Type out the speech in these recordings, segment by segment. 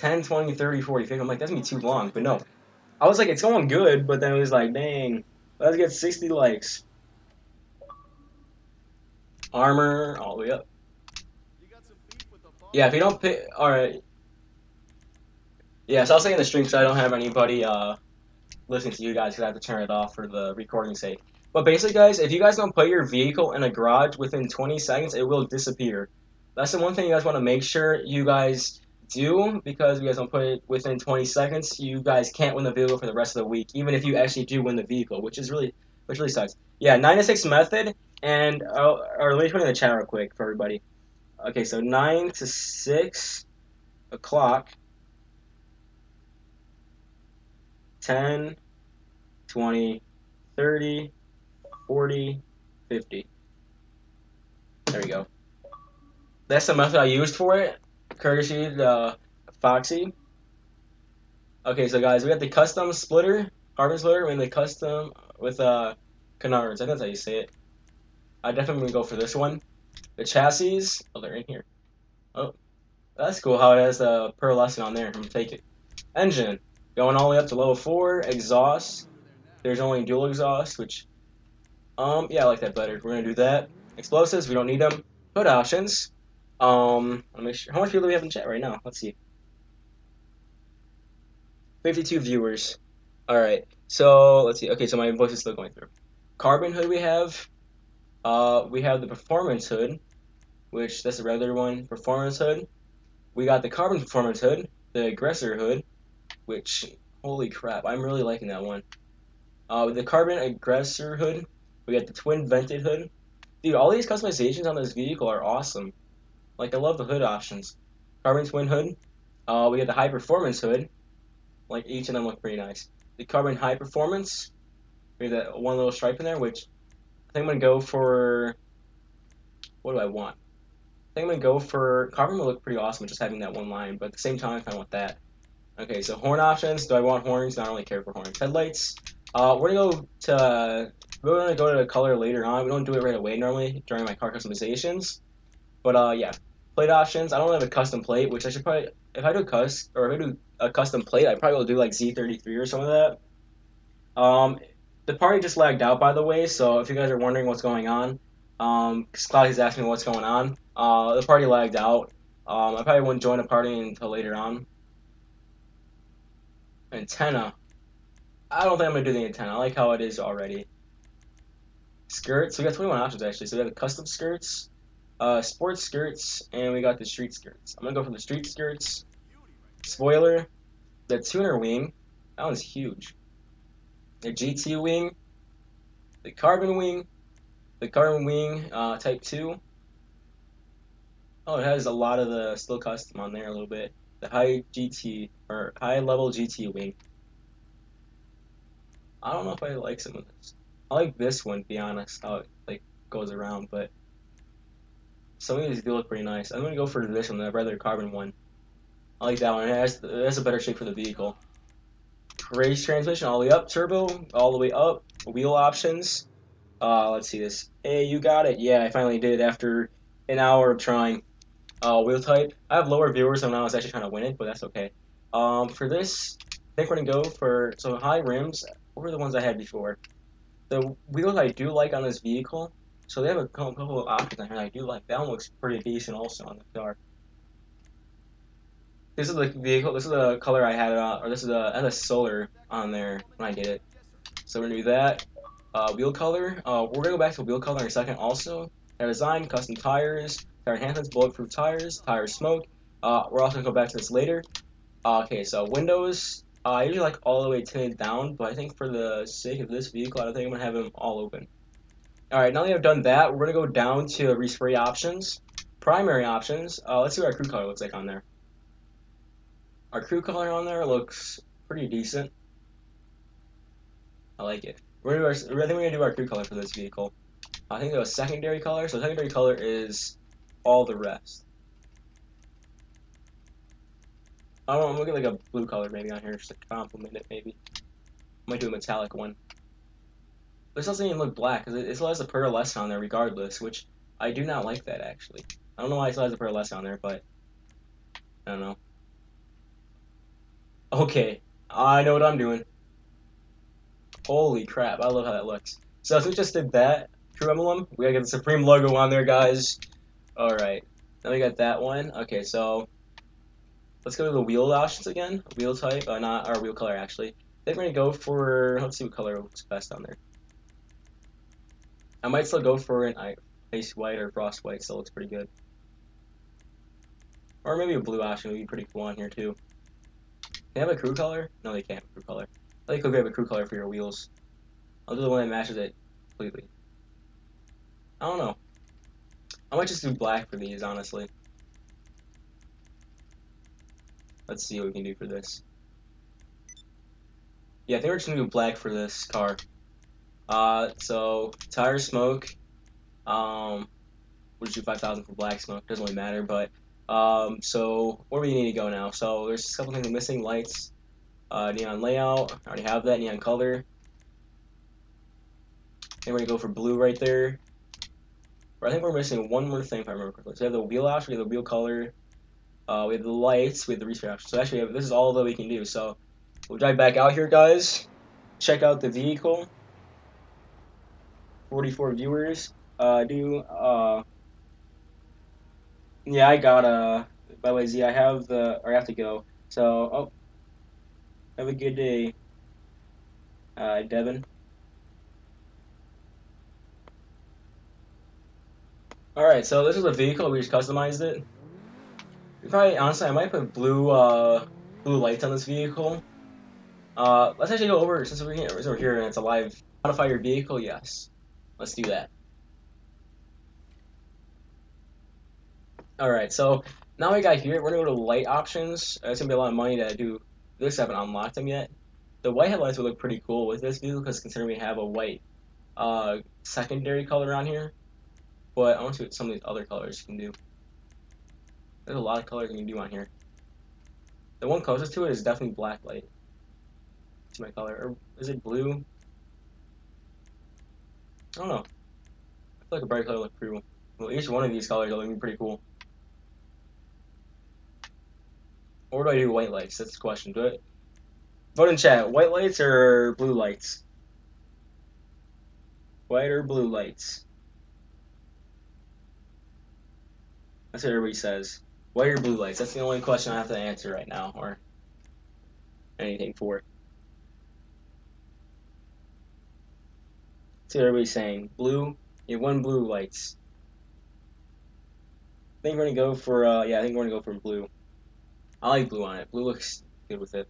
10, 20, 30, 40, 50. I'm like, that's gonna be too long. But no. I was like, it's going good, but then it was like, dang, let's get 60 likes. Armor, all the way up. Yeah, if you don't pick, alright. Yeah, so I was saying the stream so I don't have anybody uh, listening to you guys because I have to turn it off for the recording sake. But basically, guys, if you guys don't put your vehicle in a garage within 20 seconds, it will disappear. That's the one thing you guys want to make sure you guys do because you guys don't put it within 20 seconds, you guys can't win the vehicle for the rest of the week, even if you actually do win the vehicle, which is really, which really sucks. Yeah, 9 to 6 method, and uh, or let me put it in the chat real quick for everybody. Okay, so 9 to 6 o'clock, 10, 20, 30, 40, 50. There we go. That's the method I used for it, courtesy uh, Foxy. Okay, so guys, we got the custom splitter, carbon splitter, and the custom with uh, canards. I think that's how you say it. I definitely would go for this one. The chassis, oh, they're in here. Oh, that's cool how it has the pearlescent on there. I'm gonna take it. Engine, going all the way up to level 4. Exhaust, there's only dual exhaust, which, um, yeah, I like that better. We're gonna do that. Explosives, we don't need them. Hood options, um, let me sure. How much people do we have in chat right now? Let's see. 52 viewers. Alright, so let's see. Okay, so my voice is still going through. Carbon hood we have. Uh, we have the performance hood, which that's the regular one. Performance hood. We got the carbon performance hood, the aggressor hood, which holy crap, I'm really liking that one. Uh, with the carbon aggressor hood, we got the twin vented hood. Dude, all these customizations on this vehicle are awesome. Like I love the hood options. Carbon twin hood. Uh, we got the high performance hood. Like each of them look pretty nice. The carbon high performance. We have that one little stripe in there, which I think I'm gonna go for. What do I want? I think I'm gonna go for carbon will look pretty awesome just having that one line, but at the same time I kind of want that. Okay, so horn options. Do I want horns? Don't really care for horns. Headlights. Uh, we're gonna go to. We're gonna go to the color later on. We don't do it right away normally during my car customizations. But uh, yeah, plate options. I don't have a custom plate, which I should probably. If I do custom or if I do a custom plate, I probably will do like Z33 or some of that. Um, the party just lagged out, by the way. So if you guys are wondering what's going on, um, because Cloudy's asking what's going on. Uh, the party lagged out. Um, I probably wouldn't join a party until later on. Antenna. I don't think I'm gonna do the antenna. I like how it is already. Skirts. We got 21 options actually. So we have the custom skirts, uh, sports skirts, and we got the street skirts. I'm gonna go for the street skirts. Spoiler. The tuner wing. That one's huge. The GT wing. The carbon wing. The carbon wing uh, type 2. Oh, it has a lot of the still custom on there a little bit. The high GT or high level GT wing. I don't know if I like some of this. I like this one, to be honest, how it like goes around, but some of these do look pretty nice. I'm gonna go for this one, the regular carbon one. I like that one. That's, has a better shape for the vehicle. Race transmission all the way up, turbo all the way up. Wheel options. Uh, let's see this. Hey, you got it. Yeah, I finally did after an hour of trying. Uh, wheel type. I have lower viewers, so now I was actually trying to win it, but that's okay. Um, for this, I think we're gonna go for so high rims. What were the ones I had before? The wheels I do like on this vehicle. So they have a couple of options on here I do like. That one looks pretty decent also on the car. This is the vehicle. This is the color I had, on, or this is the had a solar on there when I did it. So we're gonna do that. Uh, wheel color. Uh, we're gonna go back to wheel color in a second. Also, tire design, custom tires, tire enhancements, bulletproof tires, tire smoke. Uh, we're also gonna go back to this later. Uh, okay, so windows. Uh, I usually like all the way tinted down, but I think for the sake of this vehicle, I don't think I'm gonna have them all open. Alright, now that I've done that, we're gonna go down to the respray options. Primary options. Uh, let's see what our crew color looks like on there. Our crew color on there looks pretty decent. I like it. We're gonna do our, I think we're gonna do our crew color for this vehicle. I think it was secondary color. So secondary color is all the rest. I don't know, I'm looking like a blue color maybe on here just to complement it maybe. Might do a metallic one. This doesn't even look black because it, it still has the pearlescent on there regardless, which I do not like that actually. I don't know why it still has the pearlescent on there, but I don't know. Okay, I know what I'm doing. Holy crap, I love how that looks. So if we just did that, Crew Emblem, we gotta get the Supreme logo on there, guys. Alright, now we got that one. Okay, so let's go to the wheel options again. Wheel type, uh, not our wheel color actually. I think we're gonna go for, let's see what color looks best on there. I might still go for an ice white or frost white, still looks pretty good. Or maybe a blue option would be pretty cool on here too. Can They have a crew color? No, they can't crew color. I think you could have a crew color for your wheels. I'll do the one that matches it completely. I don't know. I might just do black for these, honestly. Let's see what we can do for this. Yeah, I think we're just gonna do black for this car. Uh, so tire smoke. Um, we'll do 5,000 for black smoke. Doesn't really matter, but um, so where do we need to go now? So there's a couple things missing. Lights, uh, neon layout. I already have that. Neon color. And we're gonna go for blue right there. But I think we're missing one more thing if I remember correctly. So we have the wheel option, we have the wheel color, uh, we have the lights, we have the restart option. So actually, this is all that we can do. So we'll drive back out here, guys. Check out the vehicle. 44 viewers. Uh, do uh, yeah, I got uh by the way, Z, I have the or I have to go. So, oh, have a good day, uh, Devin. All right, so this is a vehicle. We just customized it. Probably, honestly, I might put blue, uh, blue lights on this vehicle. Uh, let's actually go over since we're here, since we're here and it's a live. Modify your vehicle, yes. Let's do that. Alright, so now we got here, we're gonna go to light options. Uh, it's gonna be a lot of money to do this. I haven't unlocked them yet. The white headlights would look pretty cool with this vehicle because considering we have a white uh, secondary color on here. But I want to see what some of these other colors can do. There's a lot of colors you can do on here. The one closest to it is definitely black light. See my color. Or is it blue? I don't know. I feel like a bright color look pretty cool. Well, each one of these colors will look pretty cool. Or do I do white lights? That's the question. Do it. Vote in chat. White lights or blue lights? White or blue lights? That's what everybody says. White or blue lights? That's the only question I have to answer right now, or anything for. See what everybody's saying. Blue. You have one blue lights. I think we're gonna go for uh yeah, I think we're gonna go for blue. I like blue on it. Blue looks good with it.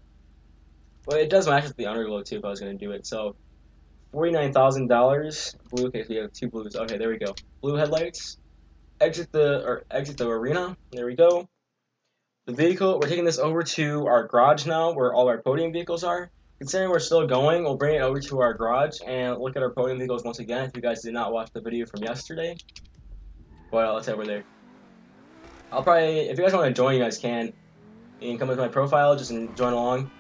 Well, it does match with the underglow too if I was to do it. So, $49,000. Blue, okay, so we have two blues. Okay, there we go. Blue headlights. Exit the, or exit the arena. There we go. The vehicle, we're taking this over to our garage now where all our podium vehicles are. Considering we're still going, we'll bring it over to our garage and look at our podium vehicles once again if you guys did not watch the video from yesterday. Well, let's head over there. I'll probably, if you guys want to join, you guys can. You can come with my profile, just and join along.